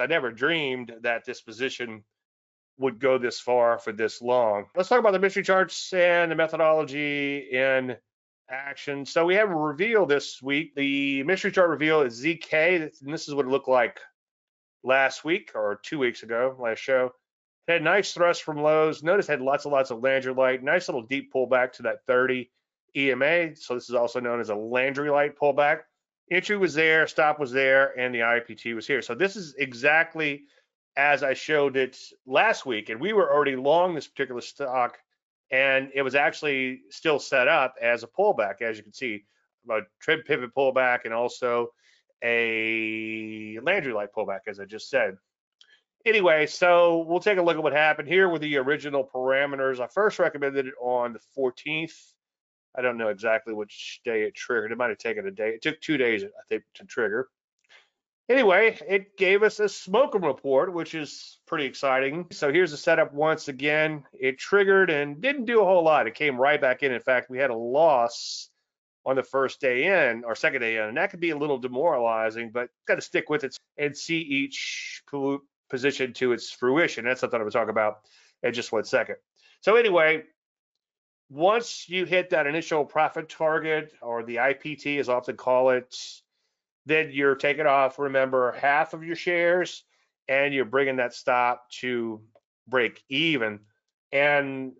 I never dreamed that this position would go this far for this long. Let's talk about the mystery charts and the methodology in action. So we have a reveal this week. The mystery chart reveal is ZK, and this is what it looked like last week or two weeks ago, last show. It had nice thrust from lows. Notice had lots and lots of Landry light. Nice little deep pullback to that 30 EMA. So this is also known as a Landry light pullback. Entry was there, stop was there, and the IPT was here. So this is exactly as I showed it last week, and we were already long this particular stock, and it was actually still set up as a pullback, as you can see, a trend pivot pullback, and also a Landry light pullback, as I just said. Anyway, so we'll take a look at what happened. Here with the original parameters. I first recommended it on the 14th. I don't know exactly which day it triggered. It might have taken a day. It took two days, I think, to trigger. Anyway, it gave us a smoking report, which is pretty exciting. So here's the setup once again. It triggered and didn't do a whole lot. It came right back in. In fact, we had a loss on the first day in or second day in, and that could be a little demoralizing, but got to stick with it and see each position to its fruition. That's something I'm going to talk about in just one second. So anyway, once you hit that initial profit target or the IPT as often call it, then you're taking off, remember, half of your shares and you're bringing that stop to break even. And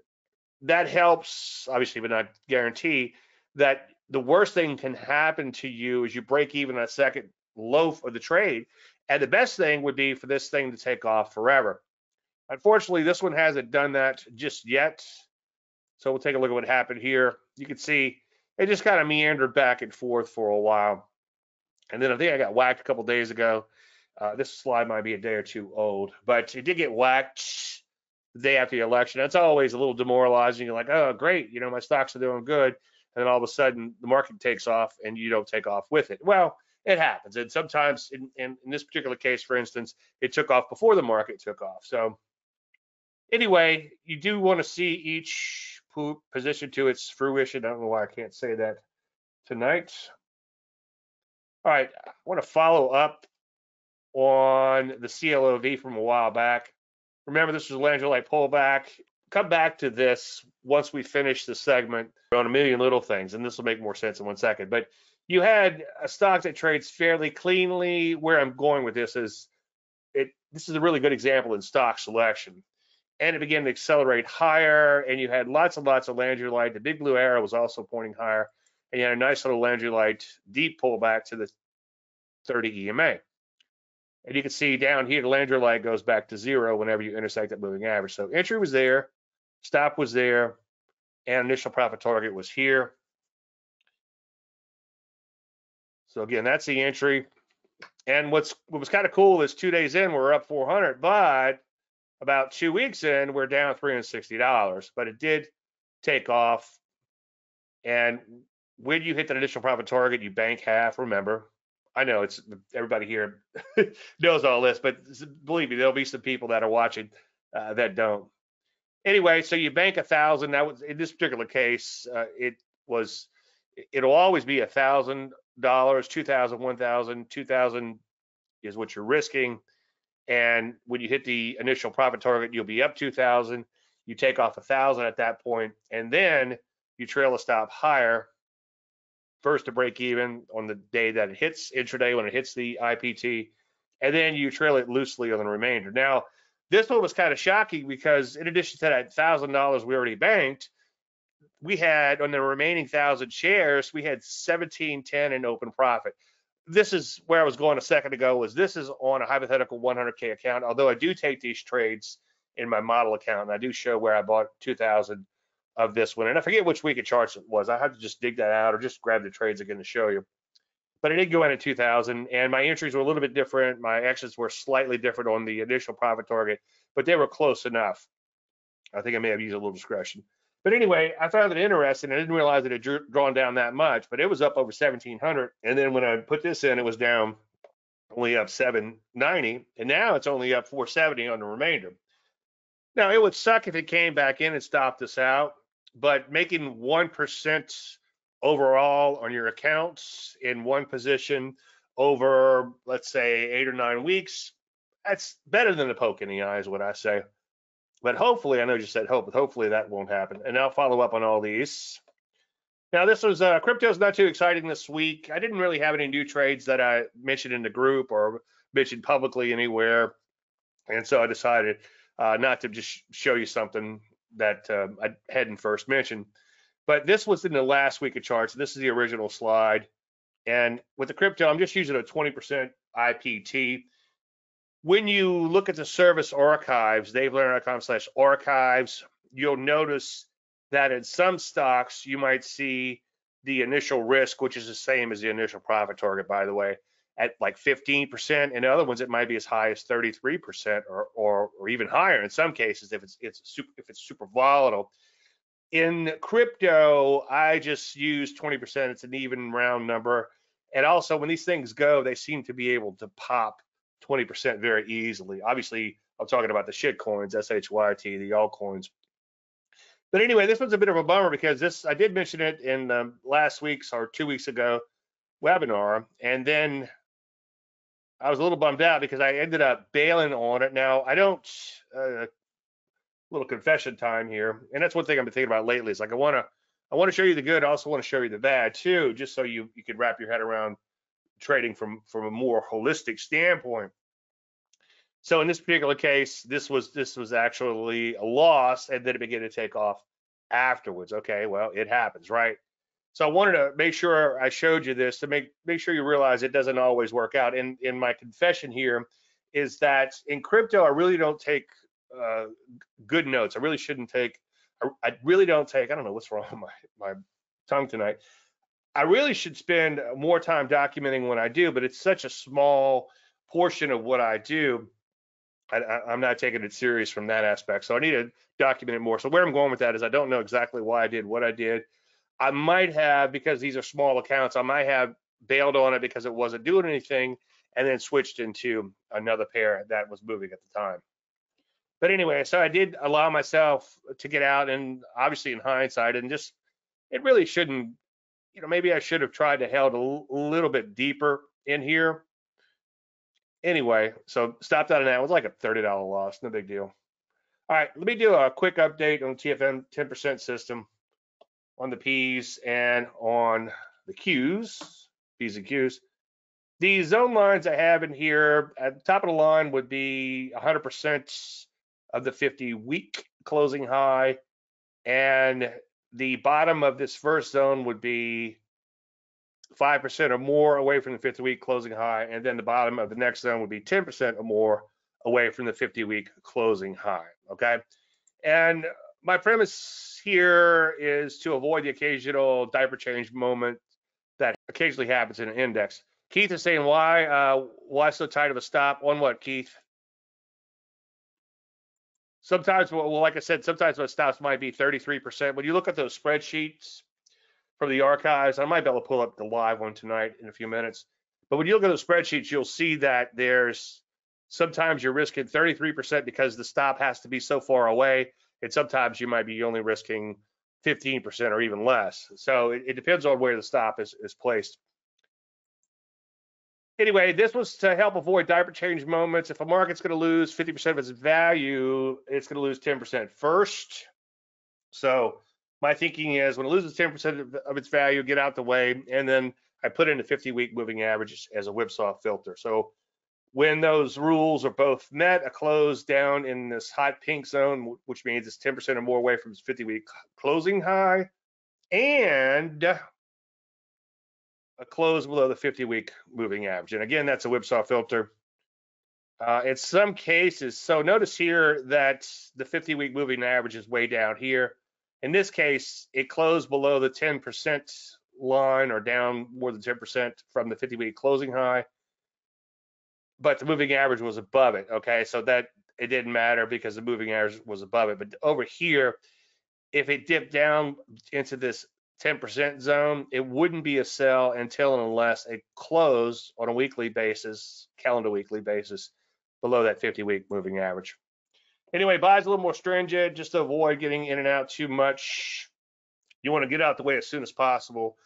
that helps, obviously, but not guarantee that the worst thing can happen to you is you break even a second loaf of the trade. And the best thing would be for this thing to take off forever. Unfortunately, this one hasn't done that just yet. So we'll take a look at what happened here. You can see it just kind of meandered back and forth for a while. And then I think I got whacked a couple days ago. Uh, this slide might be a day or two old, but it did get whacked the day after the election. That's always a little demoralizing. You're like, oh, great, you know, my stocks are doing good. And then all of a sudden the market takes off and you don't take off with it. Well, it happens. And sometimes in, in, in this particular case, for instance, it took off before the market took off. So anyway, you do want to see each position to its fruition. I don't know why I can't say that tonight. All right, I want to follow up on the CLOV from a while back. Remember, this was a Landry pullback. Come back to this once we finish the segment on a million little things, and this will make more sense in one second. But you had a stock that trades fairly cleanly. Where I'm going with this is it. This is a really good example in stock selection, and it began to accelerate higher. And you had lots and lots of Landry light. The big blue arrow was also pointing higher and you had a nice little Landry light deep pullback to the 30 EMA. And you can see down here, the Landry light goes back to zero whenever you intersect that moving average. So entry was there, stop was there, and initial profit target was here. So again, that's the entry. And what's what was kind of cool is two days in, we're up 400, but about two weeks in, we're down $360. But it did take off. And when you hit that initial profit target, you bank half. Remember, I know it's everybody here knows all this, but believe me, there'll be some people that are watching uh, that don't. Anyway, so you bank a thousand. That was in this particular case, uh, it was. It'll always be a thousand dollars, two thousand, one thousand, two thousand is what you're risking. And when you hit the initial profit target, you'll be up two thousand. You take off a thousand at that point, and then you trail a stop higher first to break even on the day that it hits intraday when it hits the IPT, and then you trail it loosely on the remainder. Now, this one was kind of shocking because in addition to that thousand dollars we already banked, we had on the remaining thousand shares, we had 1710 in open profit. This is where I was going a second ago. Was this is on a hypothetical 100k account? Although I do take these trades in my model account, and I do show where I bought 2,000 of this one. And I forget which week of charts it was. I have to just dig that out or just grab the trades again to show you. But I did go in at 2000 and my entries were a little bit different. My exits were slightly different on the initial profit target, but they were close enough. I think I may have used a little discretion. But anyway, I found it interesting. I didn't realize it had drawn down that much, but it was up over 1700. And then when I put this in, it was down only up 790. And now it's only up 470 on the remainder. Now, it would suck if it came back in and stopped us out but making 1% overall on your accounts in one position over, let's say, eight or nine weeks, that's better than a poke in the eye is what I say. But hopefully, I know you said hope, but hopefully that won't happen. And I'll follow up on all these. Now, this was uh, crypto's not too exciting this week. I didn't really have any new trades that I mentioned in the group or mentioned publicly anywhere, and so I decided uh, not to just show you something that uh, I hadn't first mentioned. But this was in the last week of charts. This is the original slide, and with the crypto, I'm just using a 20% IPT. When you look at the service archives, davelandry.com slash archives, you'll notice that in some stocks you might see the initial risk, which is the same as the initial profit target, by the way, at like 15%. In other ones, it might be as high as 33% or, or, or even higher in some cases if it's, it's super, if it's super volatile. In crypto, I just use 20%. It's an even round number. And also, when these things go, they seem to be able to pop 20% very easily. Obviously, I'm talking about the shit coins, SHYT, the altcoins. But anyway, this was a bit of a bummer because this I did mention it in um, last week's or two weeks ago webinar, and then I was a little bummed out because I ended up bailing on it. Now I don't. Uh, little confession time here, and that's one thing I've been thinking about lately. Is like I want to, I want to show you the good. I also want to show you the bad too, just so you you can wrap your head around trading from from a more holistic standpoint. So in this particular case, this was this was actually a loss, and then it began to take off afterwards. Okay, well, it happens, right? So I wanted to make sure I showed you this to make make sure you realize it doesn't always work out. And in my confession here is that in crypto, I really don't take uh, good notes. I really shouldn't take. I, I, really don't take. I don't know what's wrong with my my tongue tonight. I really should spend more time documenting what I do, but it's such a small portion of what I do I, am not taking it serious from that aspect. So I need to document it more. So where I'm going with that is I don't know exactly why I did what I did. I might have, because these are small accounts, I might have bailed on it because it wasn't doing anything and then switched into another pair that was moving at the time. But anyway, so I did allow myself to get out and obviously in hindsight and just, it really shouldn't, you know, maybe I should have tried to held a little bit deeper in here anyway, so stopped out of that. It was like a $30 loss, no big deal. All right, let me do a quick update on TFM 10% system on the P's and on the Q's, P's and Q's. The zone lines I have in here at the top of the line would be 100% of the 50 week closing high, and the bottom of this first zone would be 5% or more away from the 50 week closing high. And then the bottom of the next zone would be 10% or more away from the 50 week closing high. Okay. And my premise here is to avoid the occasional diaper change moment that occasionally happens in an index. Keith is saying, why, uh, why so tight of a stop? On what, Keith? Sometimes, well, like I said, sometimes my stops might be 33%. When you look at those spreadsheets, from the archives. I might be able to pull up the live one tonight in a few minutes. But when you look at those spreadsheets, you'll see that there's sometimes you're risking 33% because the stop has to be so far away, and sometimes you might be only risking 15% or even less. So it, it depends on where the stop is, is placed. Anyway, this was to help avoid diaper change moments. If a market's going to lose 50% of its value, it's going to lose 10% first. So my thinking is when it loses 10% of its value, get out the way, and then I put in a 50-week moving average as a whipsaw filter. So when those rules are both met, a close down in this hot pink zone, which means it's 10% or more away from its 50-week closing high, and a close below the 50-week moving average. And again, that's a whipsaw filter. Uh, in some cases, so notice here that the 50-week moving average is way down here. In this case, it closed below the 10% line or down more than 10% from the 50 week closing high. But the moving average was above it. Okay. So that it didn't matter because the moving average was above it. But over here, if it dipped down into this 10% zone, it wouldn't be a sell until and unless it closed on a weekly basis, calendar weekly basis, below that 50 week moving average. Anyway, buys a little more stringent just to avoid getting in and out too much. You want to get out the way as soon as possible.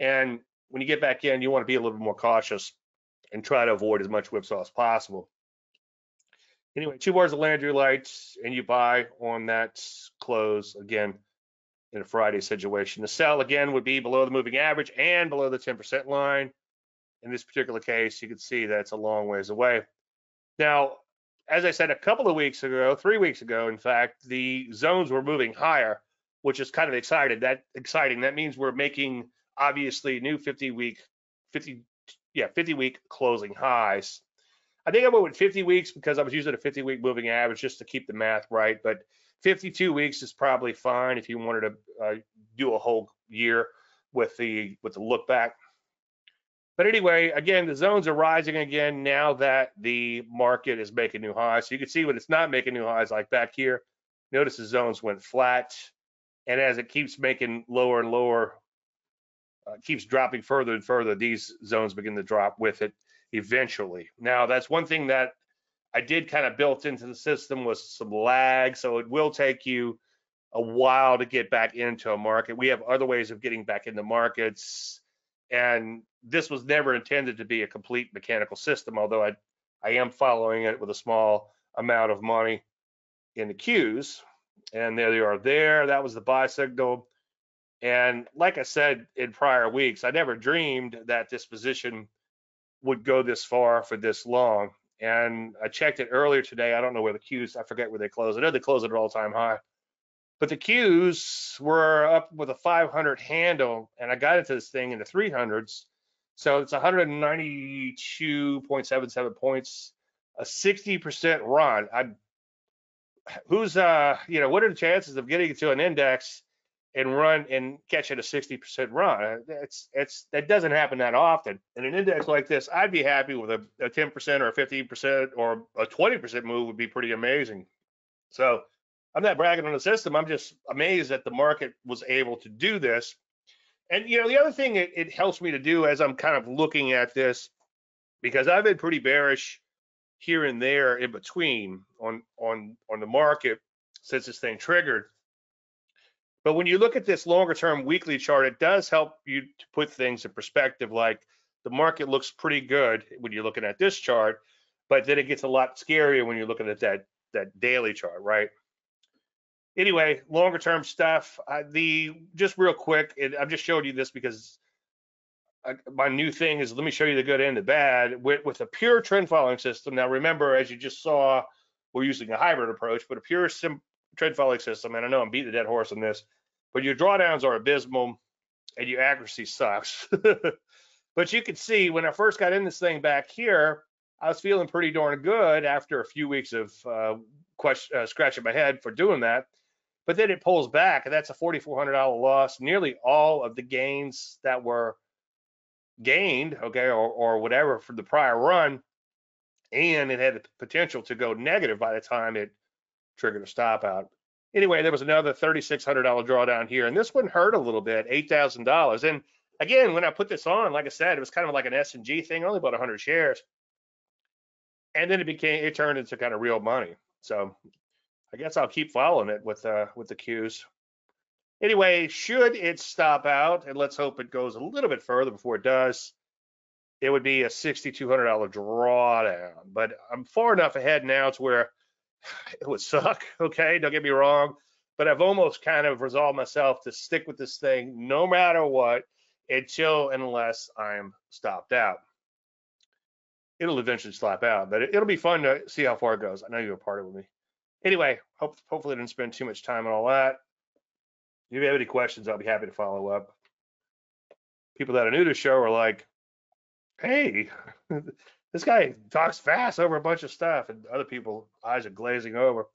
And when you get back in, you want to be a little bit more cautious and try to avoid as much whipsaw as possible. Anyway, two bars of Landry lights, and you buy on that close again in a Friday situation. The sell again would be below the moving average and below the 10% line. In this particular case, you can see that it's a long ways away. Now, as I said a couple of weeks ago, three weeks ago, in fact, the zones were moving higher, which is kind of excited. That exciting. That means we're making obviously new 50 week, 50, yeah, 50 week closing highs. I think I went with 50 weeks because I was using a 50 week moving average just to keep the math right. But 52 weeks is probably fine if you wanted to uh, do a whole year with the with the look back. But anyway, again, the zones are rising again now that the market is making new highs. So you can see when it's not making new highs like back here, notice the zones went flat. And as it keeps making lower and lower, uh, keeps dropping further and further, these zones begin to drop with it eventually. Now, that's one thing that I did kind of built into the system was some lag. So it will take you a while to get back into a market. We have other ways of getting back into markets. And this was never intended to be a complete mechanical system, although I, I am following it with a small amount of money in the Q's. And there they are there. That was the buy signal. And like I said in prior weeks, I never dreamed that this position would go this far for this long. And I checked it earlier today. I don't know where the Q's, I forget where they close. I know they close at an all time high. But the queues were up with a 500 handle, and I got into this thing in the 300s. So it's 192.77 points, a 60% run. I, who's uh, you know, what are the chances of getting to an index and run and catching a 60% run? Uh, it's it's that doesn't happen that often. In an index like this, I'd be happy with a, a 10% or a 15% or a 20% move would be pretty amazing. So I'm not bragging on the system. I'm just amazed that the market was able to do this. And you know, the other thing it, it helps me to do as I'm kind of looking at this, because I've been pretty bearish here and there in between on on on the market since this thing triggered. But when you look at this longer term weekly chart, it does help you to put things in perspective. Like the market looks pretty good when you're looking at this chart, but then it gets a lot scarier when you're looking at that that daily chart, right? anyway, longer term stuff. Uh, the just real quick, I've just showed you this because I, my new thing is let me show you the good and the bad with, with a pure trend following system. Now remember, as you just saw, we're using a hybrid approach, but a pure sim, trend following system. And I know I'm beating the dead horse on this, but your drawdowns are abysmal and your accuracy sucks. but you can see when I first got in this thing back here, I was feeling pretty darn good after a few weeks of uh, question, uh, scratching my head for doing that but then it pulls back, and that's a $4,400 loss. Nearly all of the gains that were gained, okay, or, or whatever for the prior run, and it had the potential to go negative by the time it triggered a stop out. Anyway, there was another $3,600 drawdown here, and this one hurt a little bit, $8,000. And again, when I put this on, like I said, it was kind of like an S&G thing, only about 100 shares. And then it became, it turned into kind of real money. So I guess I'll keep following it with uh, with the Q's. Anyway, should it stop out, and let's hope it goes a little bit further before it does, it would be a $6,200 drawdown. But I'm far enough ahead now to where it would suck. Okay, don't get me wrong, but I've almost kind of resolved myself to stick with this thing no matter what until unless I'm stopped out. It'll eventually slap out, but it, will be fun to see how far it goes. I know you're a part of me. Anyway, hope, hopefully I didn't spend too much time on all that. If you have any questions, I'll be happy to follow up. People that are new to the show are like, hey, this guy talks fast over a bunch of stuff, and other people eyes are glazing over.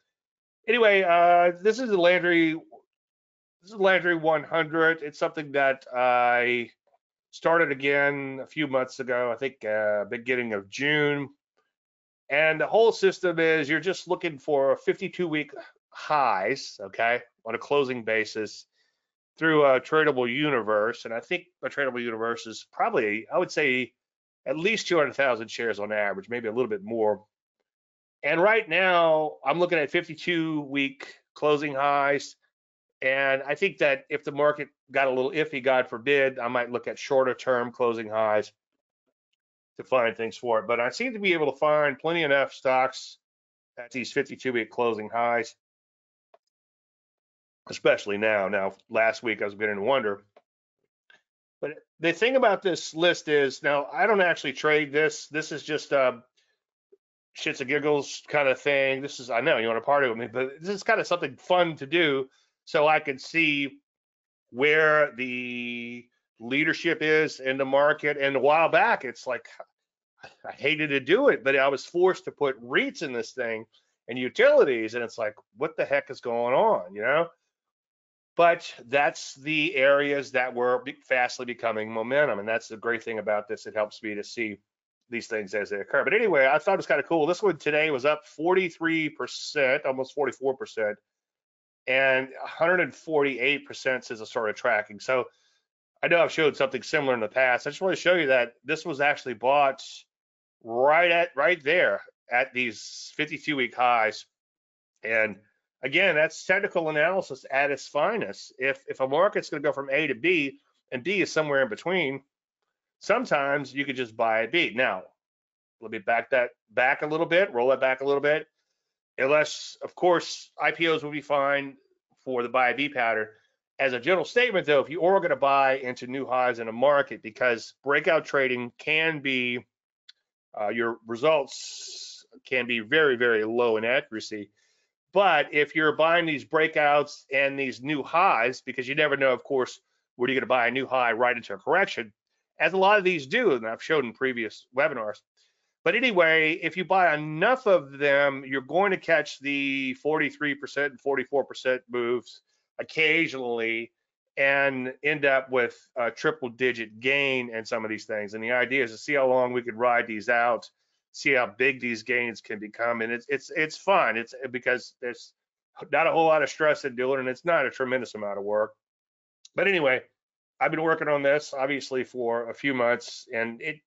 Anyway, uh, this is the Landry. This is Landry 100. It's something that I started again a few months ago. I think uh, beginning of June. And the whole system is you're just looking for 52 week highs, okay, on a closing basis through a tradable universe. And I think a tradable universe is probably, I would say, at least 200,000 shares on average, maybe a little bit more. And right now, I'm looking at 52 week closing highs. And I think that if the market got a little iffy, God forbid, I might look at shorter term closing highs to find things for it. But I seem to be able to find plenty enough stocks at these 52 week closing highs, especially now. Now, last week I was beginning to wonder. But the thing about this list is now I don't actually trade this. This is just a shits and giggles kind of thing. This is I know you want to party with me, but this is kind of something fun to do so I can see where the leadership is in the market. And a while back, it's like I hated to do it, but I was forced to put REITs in this thing and utilities, and it's like, what the heck is going on, you know? But that's the areas that were fastly becoming momentum, and that's the great thing about this. It helps me to see these things as they occur. But anyway, I thought it was kind of cool. This one today was up 43%, almost 44%, and 148% is a sort of tracking. So I know I've showed something similar in the past. I just want to show you that this was actually bought right at right there at these 52 week highs. And again, that's technical analysis at its finest. If if a market's going to go from A to B and B is somewhere in between, sometimes you could just buy a B. Now, let me back that back a little bit, roll that back a little bit. Unless, of course, IPOs will be fine for the buy a B pattern as a general statement, though, if you are going to buy into new highs in a market, because breakout trading can be, uh, your results can be very, very low in accuracy. But if you're buying these breakouts and these new highs, because you never know, of course, where you're going to buy a new high right into a correction, as a lot of these do, and I've shown in previous webinars. But anyway, if you buy enough of them, you're going to catch the 43% and 44% moves occasionally and end up with a triple digit gain in some of these things. And the idea is to see how long we could ride these out, see how big these gains can become. And it's it's it's fun. It's because there's not a whole lot of stress in doing it, and it's not a tremendous amount of work. But anyway, I've been working on this obviously for a few months, and it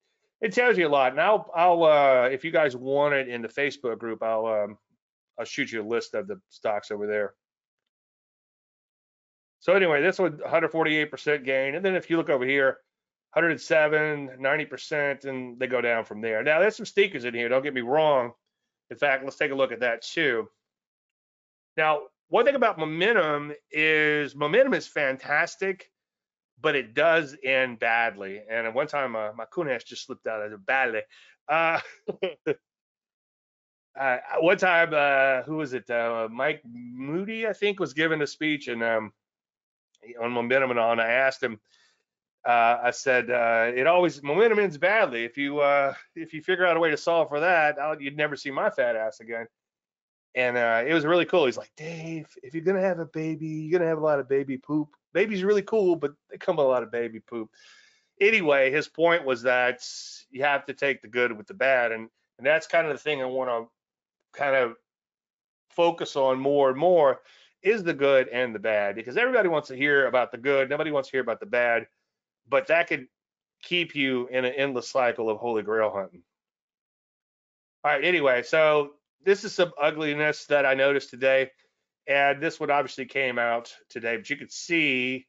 it tells you a lot. And I'll I'll uh, if you guys want it in the Facebook group, I'll um, I'll shoot you a list of the stocks over there. So anyway, this one 148% gain. And then if you look over here, 107, 90%, and they go down from there. Now there's some stinkers in here, don't get me wrong. In fact, let's take a look at that too. Now, one thing about momentum is momentum is fantastic, but it does end badly. And at one time, uh, my kunash just slipped out of the badly. Uh, uh, one time, uh, who was it? Uh, Mike Moody, I think, was giving a speech, and um, on momentum and on. I asked him. Uh, I said uh, it always momentum ends badly. If you uh, if you figure out a way to solve for that, I'll, you'd never see my fat ass again. And uh, it was really cool. He's like, Dave, if you're gonna have a baby, you're gonna have a lot of baby poop. Baby's really cool, but they come with a lot of baby poop. Anyway, his point was that you have to take the good with the bad, and and that's kind of the thing I want to kind of focus on more and more is the good and the bad because everybody wants to hear about the good nobody wants to hear about the bad but that could keep you in an endless cycle of holy grail hunting all right anyway so this is some ugliness that i noticed today and this one obviously came out today but you could see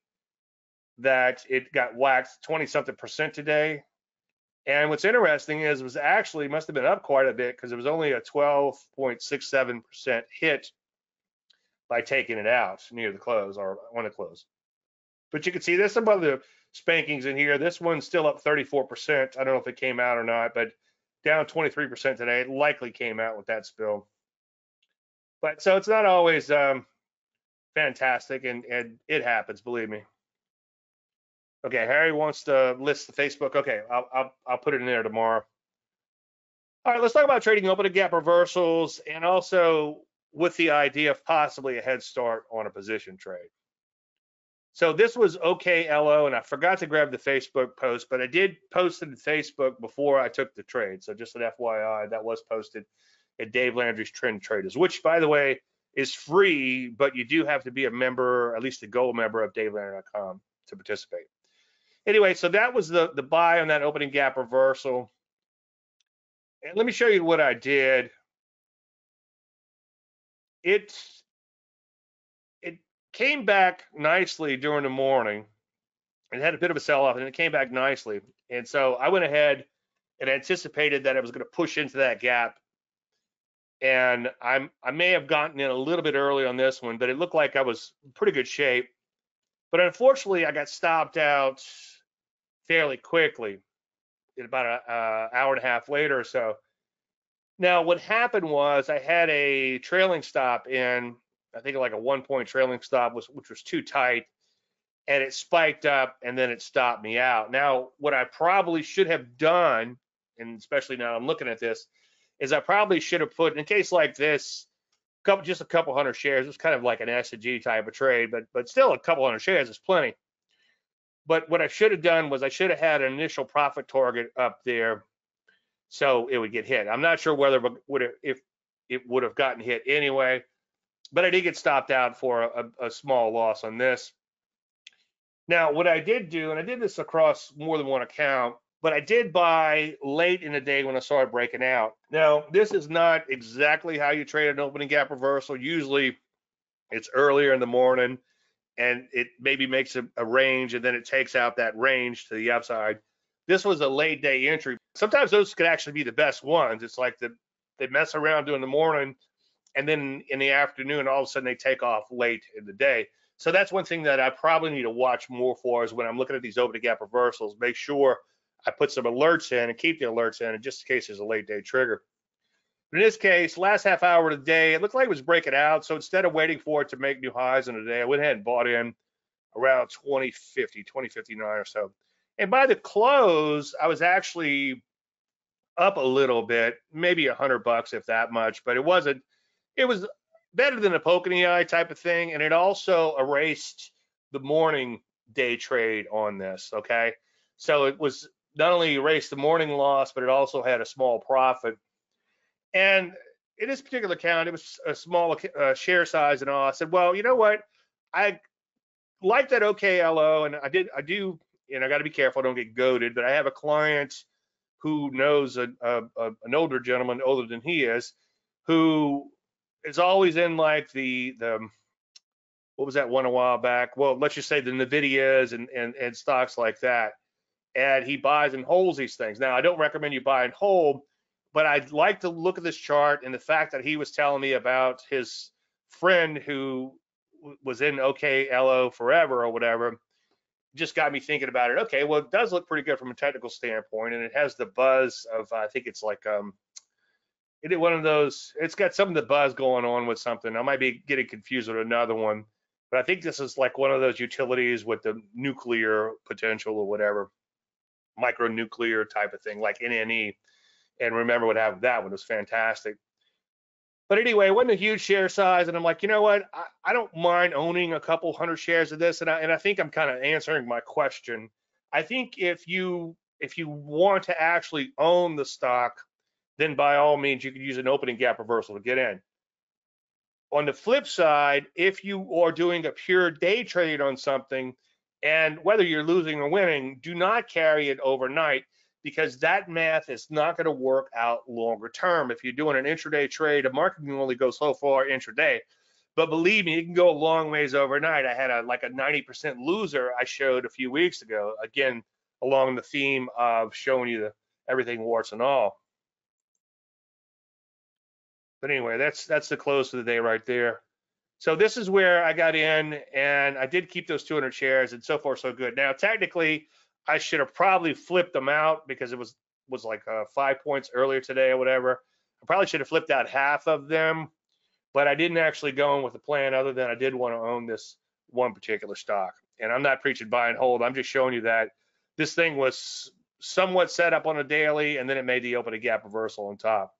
that it got waxed 20 something percent today and what's interesting is it was actually must have been up quite a bit because it was only a 12.67 percent hit by taking it out near the close or on the close. But you can see there's some other spankings in here. This one's still up 34%. I don't know if it came out or not, but down 23% today. It likely came out with that spill. But so it's not always um, fantastic, and, and it happens, believe me. Okay, Harry wants to list the Facebook. Okay, I'll, I'll, I'll put it in there tomorrow. All right, let's talk about trading opening gap reversals and also with the idea of possibly a head start on a position trade. So this was OKLO, and I forgot to grab the Facebook post, but I did post it in Facebook before I took the trade. So just an FYI, that was posted at Dave Landry's Trend Traders, which, by the way, is free, but you do have to be a member, at least a gold member of DaveLandry.com to participate. Anyway, so that was the the buy on that opening gap reversal. And let me show you what I did it it came back nicely during the morning. It had a bit of a sell off and it came back nicely. And so I went ahead and anticipated that it was going to push into that gap. and I'm I may have gotten in a little bit early on this one, but it looked like I was in pretty good shape. But unfortunately, I got stopped out fairly quickly, in about an hour and a half later or so. Now, what happened was I had a trailing stop in, I think like a one point trailing stop, was, which was too tight, and it spiked up and then it stopped me out. Now, what I probably should have done, and especially now I'm looking at this, is I probably should have put in a case like this, couple just a couple hundred shares. It's kind of like an S and G type of trade, but but still a couple hundred shares is plenty. But what I should have done was I should have had an initial profit target up there, so it would get hit. I'm not sure whether but would if it would have gotten hit anyway, but I did get stopped out for a, a small loss on this. Now, what I did do, and I did this across more than one account, but I did buy late in the day when I started breaking out. Now, this is not exactly how you trade an opening gap reversal. Usually it's earlier in the morning and it maybe makes a, a, range and then it takes out that range to the upside. This was a late day entry. Sometimes those could actually be the best ones. It's like the, they mess around during the morning and then in the afternoon, all of a sudden they take off late in the day. So that's one thing that I probably need to watch more for is when I'm looking at these opening gap reversals, make sure I put some alerts in and keep the alerts in, just in case there's a late day trigger. But in this case, last half hour of the day, it looked like it was breaking out. So instead of waiting for it to make new highs in the day, I went ahead and bought in around 2050, 2059 or so. And by the close, I was actually up a little bit, maybe a hundred bucks, if that much, but it wasn't, it was better than a poke in the eye type of thing. And it also erased the morning day trade on this. Okay. So it was not only erased the morning loss, but it also had a small profit. And in this particular account, it was a small uh, share size and all. I said, well, you know what? I like that OKLO, and I did, I do, and I got to be careful, I don't get goaded, but I have a client who knows a, a, a, an older gentleman, older than he is, who is always in like the the what was that one a while back? Well, let's just say the Nvidias and and, and stocks like that and he buys and holds these things. Now, I don't recommend you buy and hold, but I'd like to look at this chart and the fact that he was telling me about his friend who was in OKLO forever or whatever just got me thinking about it. Okay, well, it does look pretty good from a technical standpoint, and it has the buzz of I think it's like um, it one of those. It's got some of the buzz going on with something. I might be getting confused with another one, but I think this is like one of those utilities with the nuclear potential or whatever micronuclear type of thing, like NNE. And remember what happened that one was fantastic. But anyway, it wasn't a huge share size, and I'm like, you know what? I, I don't mind owning a couple hundred shares of this, and I, and I think I'm kind of answering my question. I think if you if you want to actually own the stock, then by all means you can use an opening gap reversal to get in. On the flip side, if you are doing a pure day trade on something, and whether you're losing or winning, do not carry it overnight because that math is not going to work out longer term. If you're doing an intraday trade, a market can only go so far intraday. But believe me, it can go a long ways overnight. I had a like a 90% loser I showed a few weeks ago. Again, along the theme of showing you the everything warts and all. But anyway, that's that's the close for the day right there. So this is where I got in and I did keep those 200 shares and so far so good. Now technically I should have probably flipped them out because it was was like uh, five points earlier today or whatever. I probably should have flipped out half of them, but I didn't actually go in with a plan other than I did want to own this one particular stock. And I'm not preaching buy and hold. I'm just showing you that this thing was somewhat set up on a daily and then it made the opening gap reversal on top.